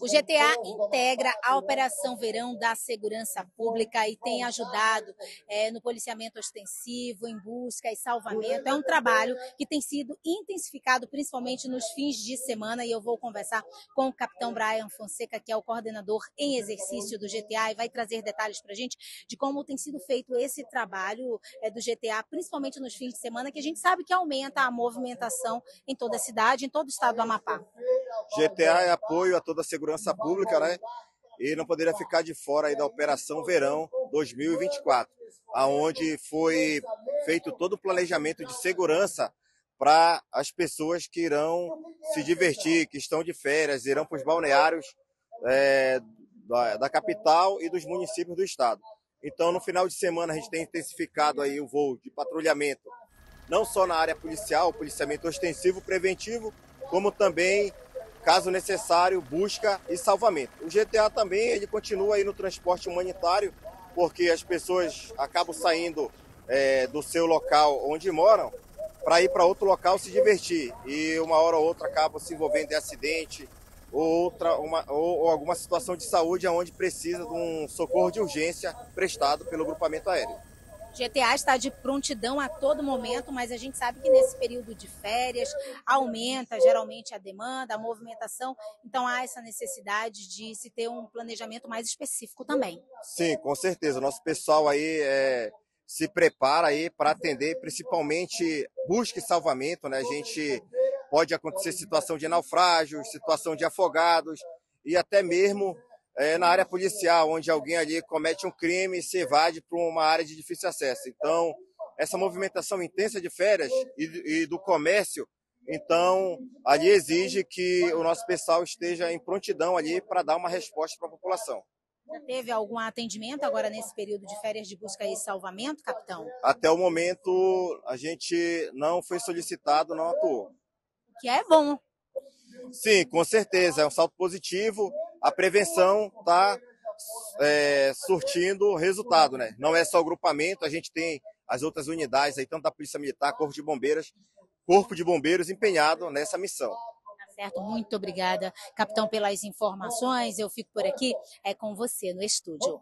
O GTA integra a Operação Verão da Segurança Pública e tem ajudado é, no policiamento ostensivo, em busca e salvamento. É um trabalho que tem sido intensificado principalmente nos fins de semana e eu vou conversar com o capitão Brian Fonseca, que é o coordenador em exercício do GTA e vai trazer detalhes para a gente de como tem sido feito esse trabalho é, do GTA, principalmente nos fins de semana, que a gente sabe que aumenta a movimentação em toda a cidade, em todo o estado do Amapá. GTA é apoio a toda a segurança pública, né? E não poderia ficar de fora aí da Operação Verão 2024, aonde foi feito todo o planejamento de segurança para as pessoas que irão se divertir, que estão de férias, irão para os balneários é, da, da capital e dos municípios do estado. Então, no final de semana, a gente tem intensificado aí o voo de patrulhamento, não só na área policial, policiamento ostensivo preventivo, como também, caso necessário, busca e salvamento. O GTA também ele continua aí no transporte humanitário, porque as pessoas acabam saindo é, do seu local onde moram para ir para outro local se divertir e uma hora ou outra acabam se envolvendo em acidente, ou, outra, uma, ou, ou, alguma situação de saúde onde precisa de um socorro de urgência prestado pelo grupamento aéreo. GTA está de prontidão a todo momento, mas a gente sabe que nesse período de férias aumenta geralmente a demanda, a movimentação, então há essa necessidade de se ter um planejamento mais específico também. Sim, com certeza. Nosso pessoal aí é, se prepara aí para atender principalmente busca e salvamento, né? A gente pode acontecer situação de naufrágios, situação de afogados e até mesmo é, na área policial, onde alguém ali comete um crime e se evade para uma área de difícil acesso. Então, essa movimentação intensa de férias e, e do comércio, então, ali exige que o nosso pessoal esteja em prontidão ali para dar uma resposta para a população. Teve algum atendimento agora nesse período de férias de busca e salvamento, capitão? Até o momento, a gente não foi solicitado, não atuou que é bom. Sim, com certeza, é um salto positivo. A prevenção está é, surtindo resultado, né? Não é só o grupamento, a gente tem as outras unidades aí, tanto da Polícia Militar, Corpo de Bombeiros, Corpo de Bombeiros empenhado nessa missão. Tá certo, muito obrigada, capitão, pelas informações. Eu fico por aqui, é com você no estúdio.